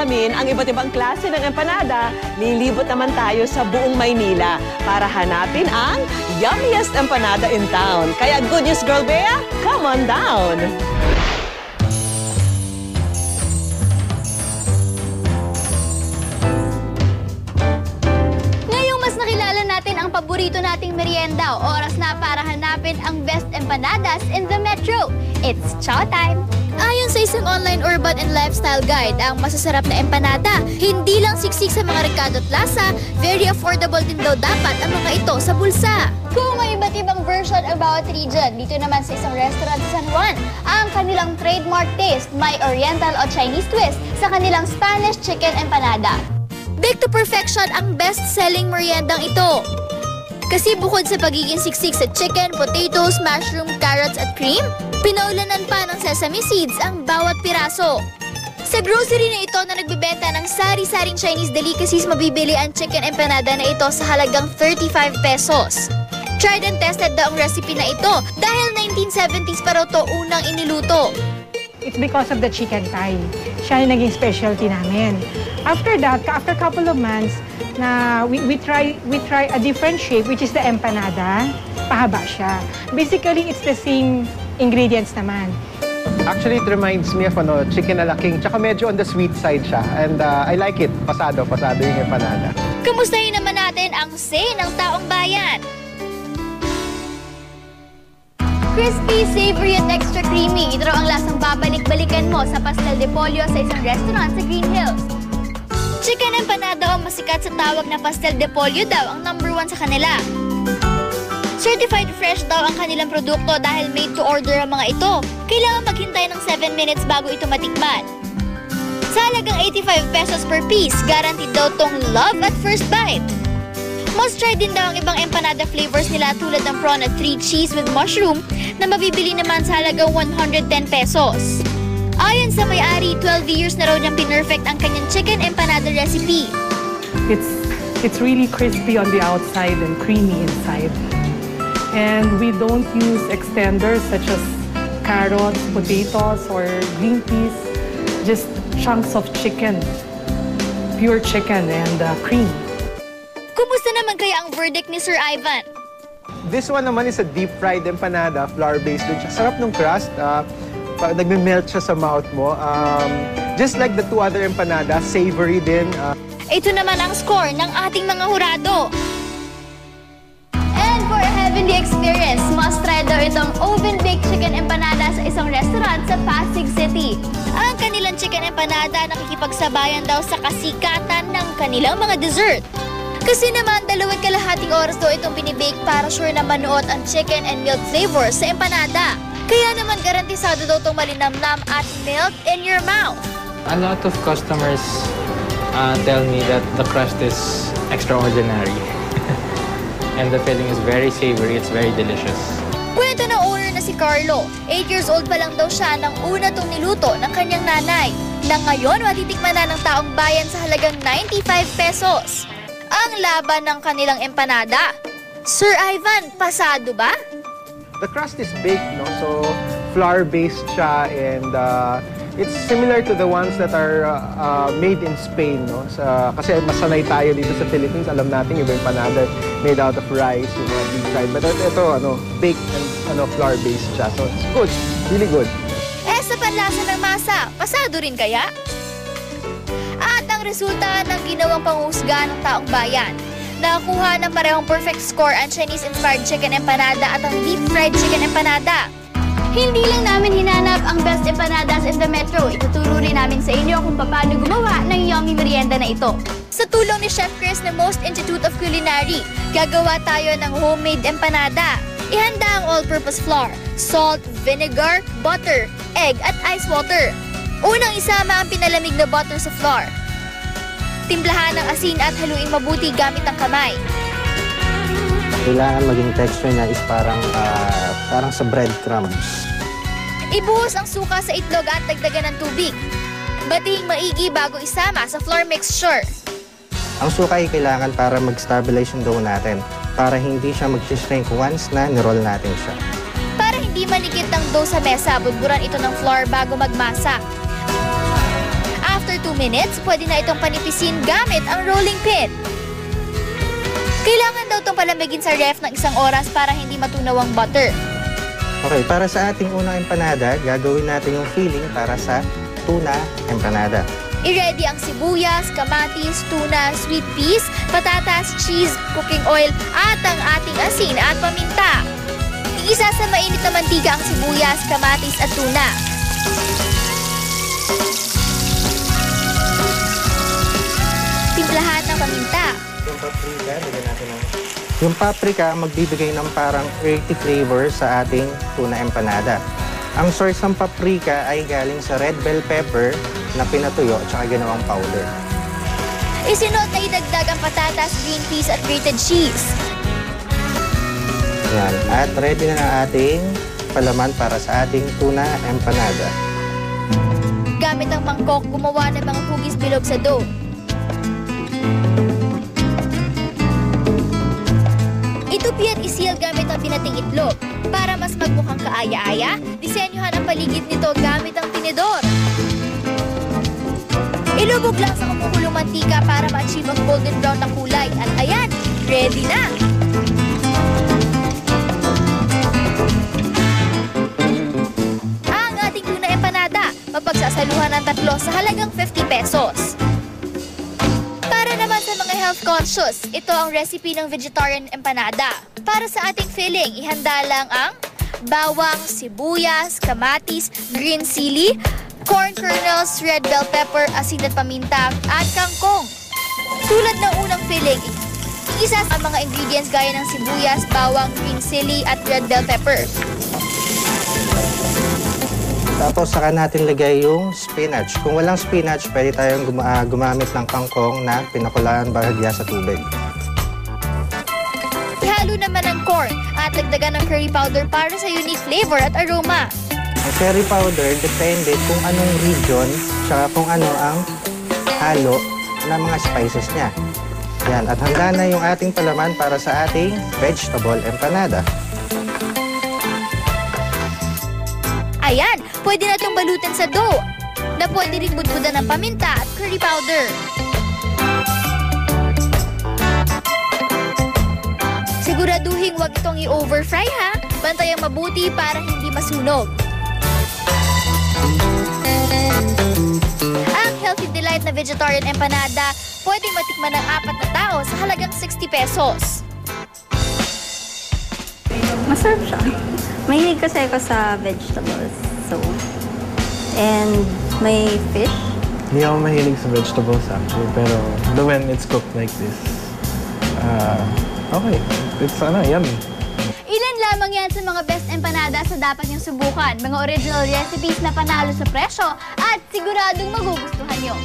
alamin ang iba't ibang klase ng empanada, lilibot naman tayo sa buong Maynila para hanapin ang yummiest empanada in town. Kaya good news, Girl Bea, come on down! Paborito nating merienda, oras na para hanapin ang best empanadas in the metro. It's chow time! Ayon sa isang online urban and lifestyle guide, ang masasarap na empanada, hindi lang siksik sa mga rekado at lasa, very affordable din daw dapat ang mga ito sa bulsa. Kung may iba't ibang version ang bawat region, dito naman sa isang restaurant sa San Juan, ang kanilang trademark taste, may oriental o Chinese twist sa kanilang Spanish chicken empanada. Baked to perfection ang best-selling meriendang ito. Kasi bukod sa pagiging siksik sa chicken, potatoes, mushroom, carrots at cream, pinaulanan pa ng sesame seeds ang bawat piraso. Sa grocery na ito na nagbebenta ng sari-saring Chinese delicacies, mabibili ang chicken empanada na ito sa halagang 35 pesos. Tried and tested daw ang recipe na ito dahil 1970s pa raw to unang iniluto. It's because of the chicken thigh. Siya yung naging specialty namin. After that, after a couple of months, na we, we try we try a different shape which is the empanada. Pahaba siya. Basically, it's the same ingredients naman. Actually, it reminds me of ano, chicken ala king. Tsaka medyo on the sweet side siya. And uh, I like it. Pasado, pasado yung empanada. Kamustahin naman natin ang say ng taong bayan. Crispy, savory at extra creamy. Ito raw ang lasang babalik-balikan mo sa pastel de pollo sa isang restaurant sa Green Hills. Chicken empanada o masikat sa tawag na pastel de pollo daw ang number one sa kanila. Certified fresh daw ang kanilang produkto dahil made to order ang mga ito. Kailangan maghintay ng 7 minutes bago ito matikman. Sa halagang 85 pesos per piece, guaranteed daw tong love at first bite. Must try din daw ang ibang empanada flavors nila tulad ng prawn at 3 cheese with mushroom na mabibili naman sa halagang 110 pesos. Ayon sa may-ari, 12 years na raw niyang pinerfect ang kanyang chicken empanada recipe. It's it's really crispy on the outside and creamy inside. And we don't use extenders such as carrots, potatoes, or green peas. Just chunks of chicken, pure chicken and uh, cream. Kumusta naman kaya ang verdict ni Sir Ivan? This one naman is a deep fried empanada, flour-based. Sarap ng crust. Uh, nagme-melt siya sa mouth mo. Um, just like the two other empanadas, savory din. Uh, Ito naman ang score ng ating mga hurado. And for a heavenly experience, must try daw itong oven-baked chicken empanada sa isang restaurant sa Pasig City. Ang kanilang chicken empanada nakikipagsabayan daw sa kasikatan ng kanilang mga dessert. Kasi naman, dalawat kalahating oras daw itong binibake para sure na manuot ang chicken and milk flavor sa empanada. Kaya naman garantisado daw itong malinamnam at melt in your mouth. A lot of customers uh, tell me that the crust is extraordinary. and the filling is very savory, it's very delicious. Kwento ng owner na si Carlo. 8 years old pa lang daw siya nang una tong niluto ng kanyang nanay. Na ngayon matitikman na ng taong bayan sa halagang 95 pesos. Ang laban ng kanilang empanada. Sir Ivan, pasado ba? the crust is baked, no? So, flour-based siya and uh, it's similar to the ones that are uh, uh, made in Spain, no? Sa, kasi masanay tayo dito sa Philippines, alam natin yung empanada made out of rice, yung mga deep fried. But ito, ito ano, baked and ano, flour-based siya. So, it's good. Really good. Eh sa panlasa ng masa, pasado rin kaya? Ang resulta ng ginawang panghusga ng taong bayan. Nakakuha ng parehong perfect score ang Chinese-inspired chicken empanada at ang deep-fried chicken empanada. Hindi lang namin hinanap ang best empanadas in the metro. Ituturo rin namin sa inyo kung paano gumawa ng yummy merienda na ito. Sa tulong ni Chef Chris ng Most Institute of Culinary, gagawa tayo ng homemade empanada. Ihanda ang all-purpose flour, salt, vinegar, butter, egg at ice water. Unang isama ang pinalamig na butter sa flour. Timplahan ng asin at haluin mabuti gamit ang kamay. Kailangan maging texture niya is parang ah, parang sa breadcrumbs. Ibuhos ang suka sa itlog at dagdagan ng tubig. Batihing maigi bago isama sa flour mixture. Ang suka ay kailangan para mag-stabilize yung dough natin para hindi siya mag-shrink once na niroll natin siya. Para hindi manikit ang dough sa mesa, budburan ito ng flour bago magmasa. After 2 minutes, pwede na itong panipisin gamit ang rolling pin. Kailangan daw itong palamigin sa ref ng isang oras para hindi matunaw ang butter. Okay, para sa ating unang empanada, gagawin natin yung filling para sa tuna empanada. I-ready ang sibuyas, kamatis, tuna, sweet peas, patatas, cheese, cooking oil, at ang ating asin at paminta. Igisa sa mainit na mantika ang sibuyas, kamatis at tuna. Paminta. Yung paprika, lagyan natin ng... Yung paprika, magbibigay ng parang earthy flavor sa ating tuna empanada. Ang source ng paprika ay galing sa red bell pepper na pinatuyo at saka ginawang powder. Isinod na idagdag ang patatas, green peas at grated cheese. Yan. At ready na ang ating palaman para sa ating tuna empanada. Gamit ang mangkok, gumawa ng mga hugis bilog sa dough. Itupi at isil gamit ang binating itlog. Para mas magmukhang kaaya-aya, disenyohan ang paligid nito gamit ang tinidor. Ilubog lang sa kumukulong mantika para ma-achieve ang golden brown na kulay. At ayan, ready na! Ang ating tuna empanada, mapagsasaluhan ng tatlo sa halagang 50 pesos. Para naman sa mga health conscious, ito ang recipe ng vegetarian empanada. Para sa ating filling, ihanda lang ang bawang, sibuyas, kamatis, green chili, corn kernels, red bell pepper, asin at paminta, at kangkong. Tulad ng unang filling, isa ang mga ingredients gaya ng sibuyas, bawang, green chili, at red bell pepper. Tapos saka natin lagay yung spinach. Kung walang spinach, pwede tayong guma- ah, gumamit ng kangkong na pinakulaan bahagya sa tubig. Ihalo naman ang corn at dagdagan ng curry powder para sa unique flavor at aroma. Ang curry powder, depende kung anong region, tsaka kung ano ang halo ng mga spices niya. Yan, at handa na yung ating palaman para sa ating vegetable empanada. Ayan, pwede na itong balutan sa dough na pwede rin budbudan ng paminta at curry powder. Siguraduhin huwag itong i-overfry ha. Bantayang mabuti para hindi masunog. Ang Healthy Delight na vegetarian empanada, pwedeng matikman ng apat na tao sa halagang 60 pesos. Masarap siya. Mahilig kasi ako sa vegetables. So, and may fish. Hindi ako mahilig sa vegetables actually, pero the when it's cooked like this, uh, okay. It's ano, yummy. Ilan lamang yan sa mga best empanadas na dapat niyong subukan. Mga original recipes na panalo sa presyo at siguradong magugustuhan niyo.